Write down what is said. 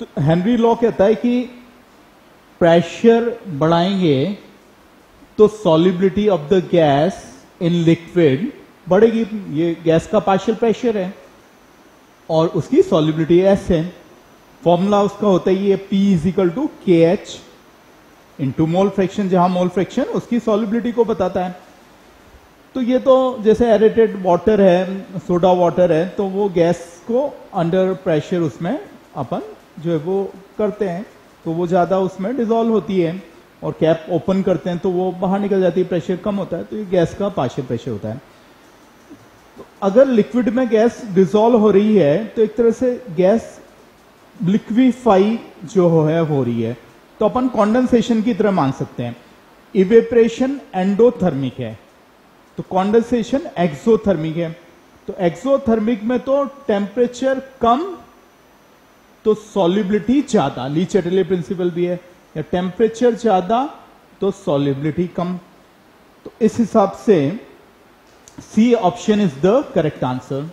तो Henry law कहता है कि प्रेशर बढ़ाएँगे तो solubility of the gas in liquid बढ़ेगी। ये गैस का पार्शियल प्रेशर है और उसकी सॉलिबिलिटी एस है फॉर्मूला उसका होता है ये P is equal to K H into mole fraction जहाँ मोल फ्रैक्शन उसकी सॉलिबिलिटी को बताता है। तो ये तो जैसे एरेटेड वाटर है सोडा वाटर है तो वो गैस को अंडर प्रेशर उसमें अपन जो है वो करते हैं तो वो ज़्यादा उसमें डिजोल्व होती है और कैप ओपन करते हैं तो वो बाहर निकल जाती है प्रेशर कम होता है तो ये गैस का पार्शियल प्रेशर होता है। तो अगर लिक्विड में गैस डिजोल्व हो रही है तो एक तरह से गैस लिक्विफाई जो है हो रही है। तो अपन कॉन्डेंसेशन की तरह मान सकते हैं। इवेपरेशन एंडोथर्मिक है। तो कॉन्डेंसेशन एक्सोथर्मिक है। तो एक्सोथर्मिक में तो टेम्परेचर कम तो सॉलिबिलिटी ज़्यादा ली चेटले प्रिंसिपल भी है, या टेम्परेचर ज़्यादा तो सॉलिबिलिटी कम। तो इस हिसाब से C option is the correct answer